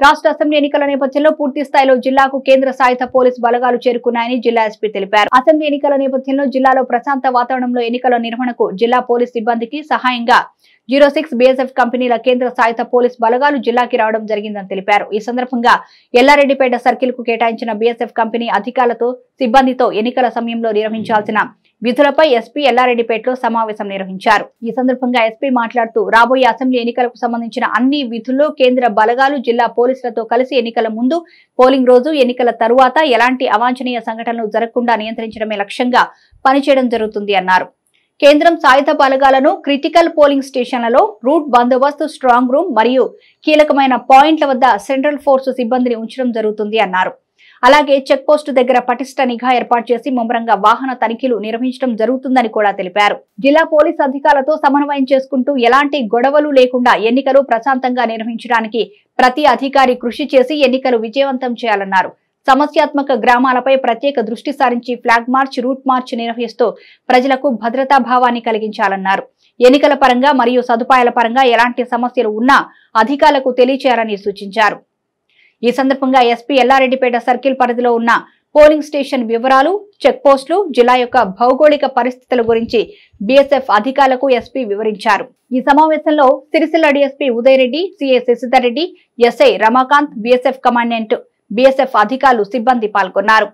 రాష్ట్ర అసెంబ్లీ ఎన్నికల నేపథ్యంలో పూర్తి స్థాయిలో జిల్లాకు కేంద్ర సాయుధ పోలీసు బలగాలు చేరుకున్నాయని జిల్లా ఎస్పీ తెలిపారు. అసెంబ్లీ ఎన్నికల నేపథ్యంలో జిల్లాలో ప్రశాంత వాతావరణంలో ఎన్నికల నిర్వహణకు జిల్లా పోలీస్ సిబ్బందికి సహాయంగా జీరో సిక్స్ బీఎస్ఎఫ్ కంపెనీల కేంద్ర సాయుధ పోలీస్ బలగాలు జిల్లాకి రావడం జరిగిందని తెలిపారు. ఈ సందర్భంగా ఎల్లారెడ్డిపేట సర్కిల్కు కేటాయించిన బీఎస్ఎఫ్ కంపెనీ అధికారులతో సిబ్బందితో ఎన్నికల సమయంలో నిర్వహించాల్సిన విధులపై ఎస్పీ ఎల్లారెడ్డిపేటలో సమావేశం నిర్వహించారు. ఈ సందర్భంగా ఎస్పీ మాట్లాడుతూ రాబోయే అసెంబ్లీ ఎన్నికలకు సంబంధించిన అన్ని విధుల్లో కేంద్ర బలగాలు జిల్లా పోలీసులతో కలిసి ఎన్నికల ముందు పోలింగ్ రోజు ఎన్నికల తరువాత ఎలాంటి అవాంఛనీయ సంఘటనలు జరగకుండా నియంత్రించడమే లక్ష్యంగా పనిచేయడం జరుగుతుంది అన్నారు. కేంద్రం సాయుధ బలగాలను క్రిటికల్ పోలింగ్ స్టేషన్లలో రూట్ బందోబస్తు స్ట్రాంగ్ రూమ్ మరియు కీలకమైన పాయింట్ల వద్ద సెంట్రల్ ఫోర్స్ సిబ్బందిని ఉంచడం జరుగుతుంది అన్నారు. అలాగే చెక్ పోస్టు దగ్గర పటిష్ట నిఘా ఏర్పాటు చేసి ముమ్మరంగా వాహన తనిఖీలు నిర్వహించడం జరుగుతుందని కూడా తెలిపారు. జిల్లా పోలీస్ అధికారులతో సమన్వయం చేసుకుంటూ ఎలాంటి గొడవలు లేకుండా ఎన్నికలు ప్రశాంతంగా నిర్వహించడానికి ప్రతి అధికారి కృషి చేసి ఎన్నికలు విజయవంతం చేయాలన్నారు. సమస్యాత్మక గ్రామాలపై ప్రత్యేక దృష్టి సారించి ఫ్లాగ్ మార్చ్ రూట్ మార్చ్ నిర్వహిస్తూ ప్రజలకు భద్రతా భావాన్ని కలిగించాలన్నారు. ఎన్నికల పరంగా మరియు సదుపాయాల పరంగా ఎలాంటి సమస్యలు ఉన్నా అధికారులకు తెలియచేయాలని సూచించారు. ఈ సందర్భంగా ఎస్పీ ఎల్లారెడ్డిపేట సర్కిల్ పరిధిలో ఉన్న పోలింగ్ స్టేషన్ వివరాలు చెక్పోస్టులు జిల్లా యొక్క భౌగోళిక పరిస్థితుల గురించి బీఎస్ఎఫ్ అధికారులకు ఎస్పీ వివరించారు. ఈ సమావేశంలో Sircilla DSP Uday Reddy CA Shashidhar Reddy SI Ramakant BSF commandant BSF అధికారులు సిబ్బంది పాల్గొన్నారు.